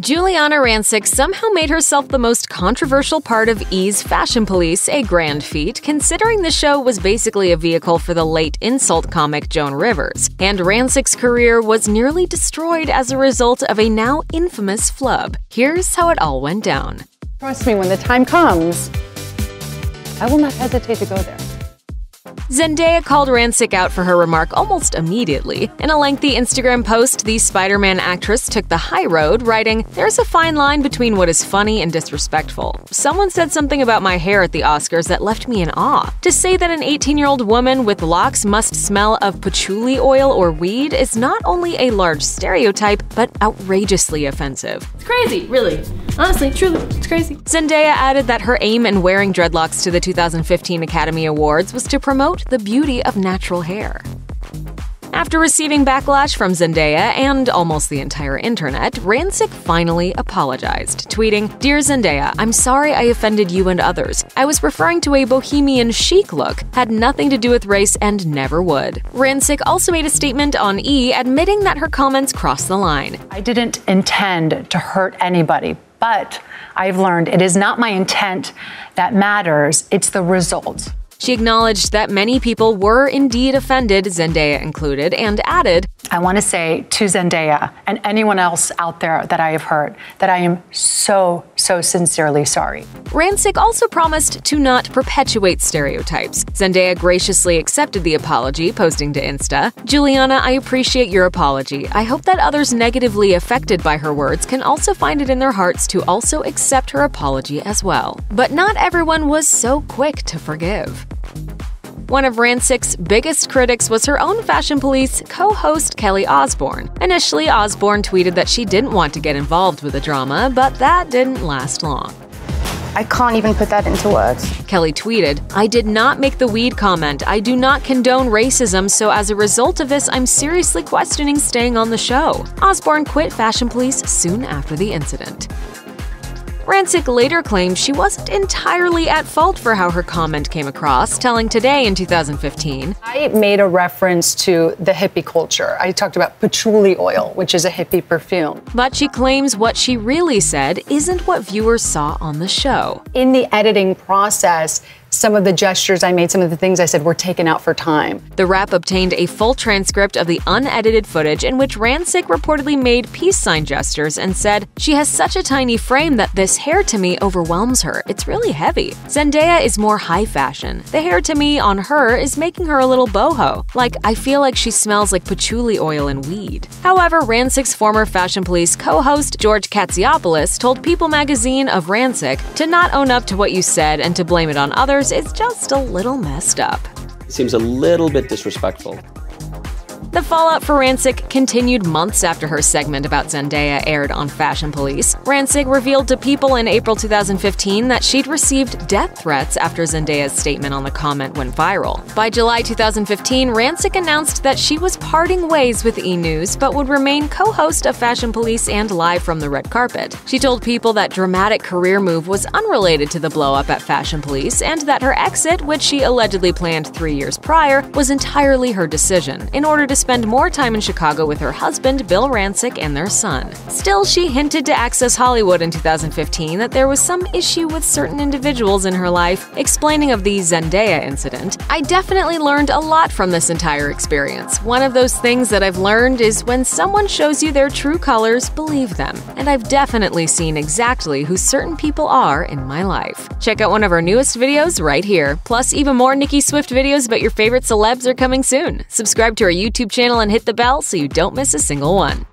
Giuliana Rancic somehow made herself the most controversial part of E's Fashion Police, a grand feat, considering the show was basically a vehicle for the late insult comic Joan Rivers, and Rancic's career was nearly destroyed as a result of a now infamous flub. Here's how it all went down. Trust me, when the time comes, I will not hesitate to go there. Zendaya called Rancic out for her remark almost immediately. In a lengthy Instagram post, the Spider Man actress took the high road, writing, There's a fine line between what is funny and disrespectful. Someone said something about my hair at the Oscars that left me in awe. To say that an 18 year old woman with locks must smell of patchouli oil or weed is not only a large stereotype, but outrageously offensive. It's crazy, really. Honestly, truly, it's crazy. Zendaya added that her aim in wearing dreadlocks to the 2015 Academy Awards was to promote the beauty of natural hair. After receiving backlash from Zendaya and almost the entire internet, Rancic finally apologized, tweeting, Dear Zendaya, I'm sorry I offended you and others. I was referring to a bohemian chic look, had nothing to do with race and never would. Rancic also made a statement on E admitting that her comments crossed the line. I didn't intend to hurt anybody, but I've learned it is not my intent that matters, it's the result. She acknowledged that many people were indeed offended, Zendaya included, and added, I want to say to Zendaya and anyone else out there that I have hurt that I am so, so sincerely sorry. Rancic also promised to not perpetuate stereotypes. Zendaya graciously accepted the apology, posting to Insta Giuliana, I appreciate your apology. I hope that others negatively affected by her words can also find it in their hearts to also accept her apology as well. But not everyone was so quick to forgive. One of Rancic's biggest critics was her own Fashion Police co host Kelly Osbourne. Initially, Osbourne tweeted that she didn't want to get involved with the drama, but that didn't last long. I can't even put that into words. Kelly tweeted, I did not make the weed comment. I do not condone racism, so as a result of this, I'm seriously questioning staying on the show. Osbourne quit Fashion Police soon after the incident. Rancic later claimed she wasn't entirely at fault for how her comment came across, telling Today in 2015 I made a reference to the hippie culture. I talked about patchouli oil, which is a hippie perfume. But she claims what she really said isn't what viewers saw on the show. In the editing process, some of the gestures I made, some of the things I said were taken out for time. The Wrap obtained a full transcript of the unedited footage in which Rancic reportedly made peace sign gestures and said, She has such a tiny frame that this hair to me overwhelms her. It's really heavy. Zendaya is more high fashion. The hair to me on her is making her a little boho. Like, I feel like she smells like patchouli oil and weed. However, Rancic's former Fashion Police co host George Kotsiopoulos told People magazine of Rancic to not own up to what you said and to blame it on others it's just a little messed up. It seems a little bit disrespectful. The fallout for Rancic continued months after her segment about Zendaya aired on Fashion Police. Rancic revealed to People in April 2015 that she'd received death threats after Zendaya's statement on the comment went viral. By July 2015, Rancic announced that she was parting ways with E! News but would remain co host of Fashion Police and Live from the Red Carpet. She told People that dramatic career move was unrelated to the blowup at Fashion Police and that her exit, which she allegedly planned three years prior, was entirely her decision in order to spend more time in Chicago with her husband, Bill Rancic, and their son. Still, she hinted to Access Hollywood in 2015 that there was some issue with certain individuals in her life, explaining of the Zendaya incident. I definitely learned a lot from this entire experience. One of those things that I've learned is when someone shows you their true colors, believe them. And I've definitely seen exactly who certain people are in my life. Check out one of our newest videos right here. Plus, even more Nicki Swift videos about your favorite celebs are coming soon. Subscribe to our YouTube channel and hit the bell so you don't miss a single one.